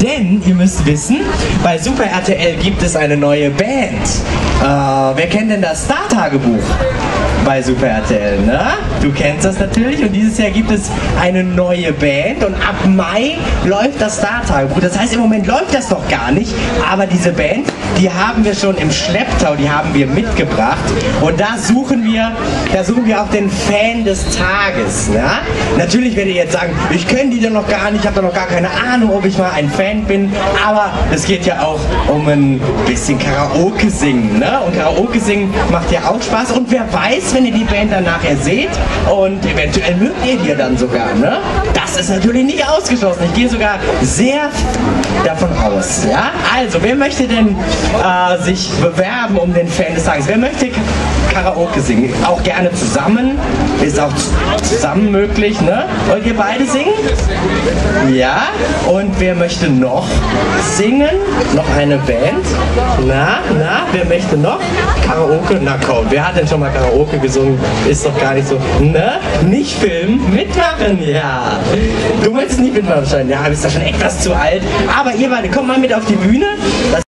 Denn ihr müsst wissen, bei Super RTL gibt es eine neue Band. Äh, wer kennt denn das Star-Tagebuch bei Super RTL, ne? Du kennst das natürlich und dieses Jahr gibt es eine neue Band und ab Mai läuft das Star-Tagebuch. Das heißt, im Moment läuft das noch gar nicht, aber diese Band, die haben wir schon im Schlepptau, die haben wir mitgebracht und da suchen wir, da suchen wir auch den Fan des Tages, ne? Natürlich werdet ihr jetzt sagen, ich kenne die denn noch gar nicht, ich habe da noch gar keine Ahnung, ob ich mal ein Fan bin, aber es geht ja auch um ein bisschen Karaoke singen, ne? Und Karaoke singen macht ja auch Spaß und wer weiß, wenn ihr die Band dann nachher seht und eventuell mögt ihr die dann sogar, ne? Das ist natürlich nicht ausgeschlossen. Ich gehe sogar sehr davon aus, ja? Also, wer möchte denn äh, sich bewerben um den Fan des Tages? Wer möchte Karaoke singen? Auch gerne zusammen, ist auch zusammen möglich, ne? Wollt ihr beide singen? Ja? Und wer möchte noch singen? Noch eine Band? Na, na, wer möchte noch? Karaoke? Na komm, wer hat denn schon mal Karaoke gesungen? Ist doch gar nicht so. Ne? Nicht filmen, mitmachen, ja. Du möchtest nicht mitmachen wahrscheinlich. Ja, bist da schon etwas zu alt. Aber ihr beide, kommt mal mit auf die Bühne. Das